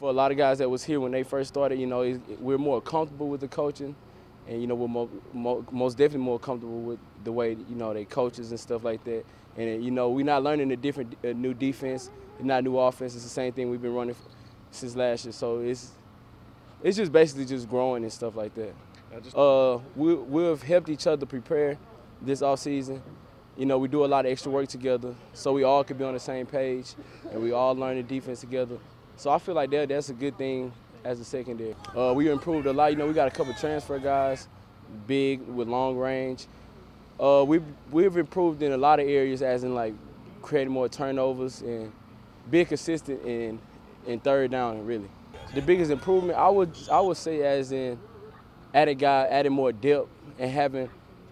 For a lot of guys that was here when they first started, you know, we're more comfortable with the coaching, and you know, we're more, more, most definitely more comfortable with the way you know they coaches and stuff like that. And you know, we're not learning a different, a new defense, not new offense. It's the same thing we've been running since last year. So it's it's just basically just growing and stuff like that. Uh, we we've helped each other prepare this off season. You know, we do a lot of extra work together, so we all could be on the same page, and we all learn the defense together. So I feel like that that's a good thing as a secondary. Uh, we improved a lot. You know, we got a couple transfer guys, big with long range. Uh, we've we've improved in a lot of areas, as in like creating more turnovers and being consistent in in third down. Really, the biggest improvement I would I would say as in adding guy adding more depth and having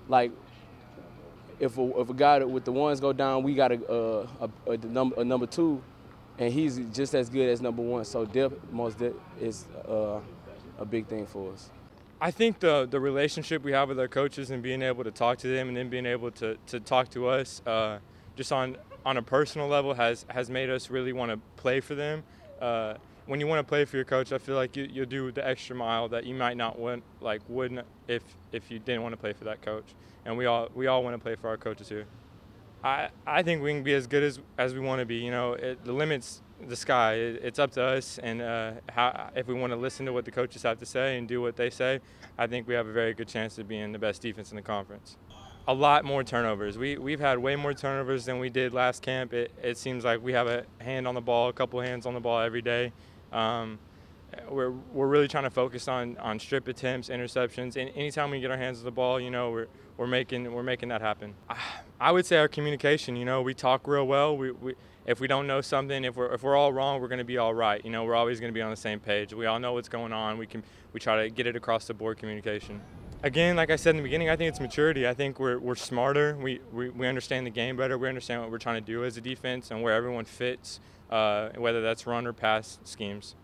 like if a, if a guy with the ones go down, we got a, a, a, a number a number two and he's just as good as number one. So depth, most depth is uh, a big thing for us. I think the the relationship we have with our coaches and being able to talk to them and then being able to, to talk to us uh, just on on a personal level has has made us really want to play for them. Uh, when you want to play for your coach, I feel like you, you'll do the extra mile that you might not want, like wouldn't if if you didn't want to play for that coach. And we all we all want to play for our coaches here. I, I think we can be as good as, as we want to be. You know, it, the limit's the sky. It, it's up to us, and uh, how, if we want to listen to what the coaches have to say and do what they say, I think we have a very good chance of being the best defense in the conference. A lot more turnovers. We, we've had way more turnovers than we did last camp. It, it seems like we have a hand on the ball, a couple hands on the ball every day. Um, we're, we're really trying to focus on, on strip attempts, interceptions, and anytime we get our hands on the ball, you know, we're, we're making we're making that happen. I would say our communication. You know, we talk real well. We, we if we don't know something, if we're if we're all wrong, we're going to be all right. You know, we're always going to be on the same page. We all know what's going on. We can we try to get it across the board communication. Again, like I said in the beginning, I think it's maturity. I think we're, we're smarter. We, we, we understand the game better. We understand what we're trying to do as a defense and where everyone fits, uh, whether that's run or pass schemes.